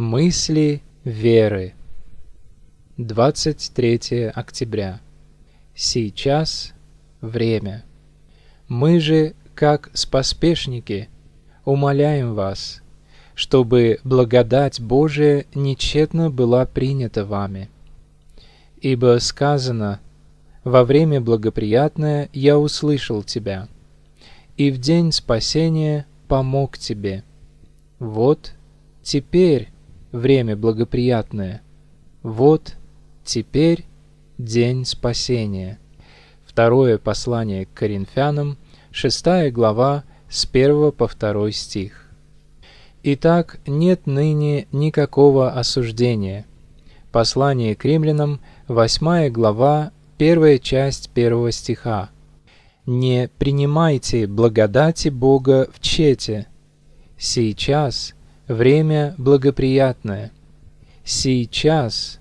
Мысли веры. 23 октября. Сейчас время. Мы же, как споспешники, умоляем вас, чтобы благодать Божия нечетно была принята вами. Ибо сказано, «Во время благоприятное я услышал тебя, и в день спасения помог тебе». Вот теперь время благоприятное. Вот теперь день спасения. Второе послание к Коринфянам, шестая глава, с 1 по 2 стих. Итак, нет ныне никакого осуждения. Послание к римлянам, 8 глава, первая часть первого стиха. «Не принимайте благодати Бога в чете. Сейчас время благоприятное. Сейчас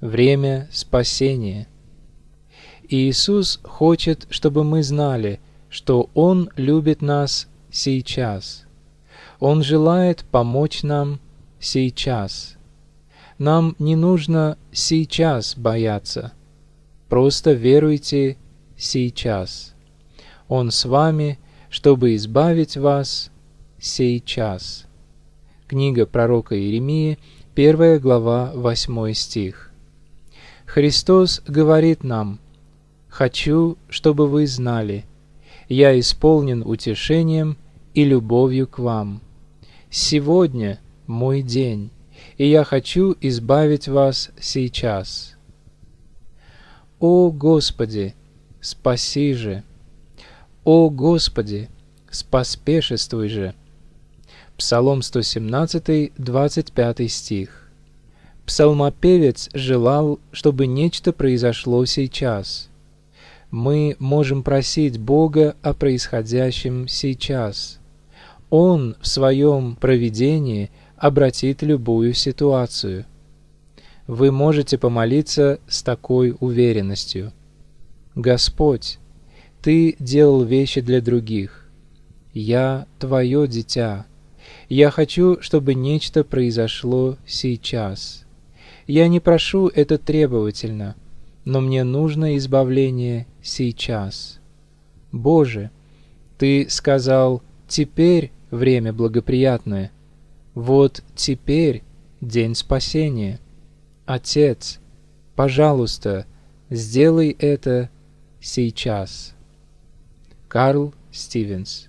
время спасения. Иисус хочет, чтобы мы знали, что Он любит нас сейчас. Он желает помочь нам сейчас. Нам не нужно сейчас бояться. Просто веруйте сейчас. Он с вами, чтобы избавить вас сейчас. Книга пророка Иеремии, 1 глава, 8 стих. Христос говорит нам, «Хочу, чтобы вы знали, я исполнен утешением и любовью к вам. Сегодня мой день, и я хочу избавить вас сейчас». О Господи, спаси же! О Господи, споспешествуй же! Псалом 117, 25 стих. Псалмопевец желал, чтобы нечто произошло сейчас. Мы можем просить Бога о происходящем сейчас. Он в своем провидении обратит любую ситуацию. Вы можете помолиться с такой уверенностью. Господь, Ты делал вещи для других. Я Твое дитя. Я хочу, чтобы нечто произошло сейчас. Я не прошу это требовательно, но мне нужно избавление сейчас. Боже, Ты сказал, теперь время благоприятное. Вот теперь день спасения. Отец, пожалуйста, сделай это сейчас. Карл Стивенс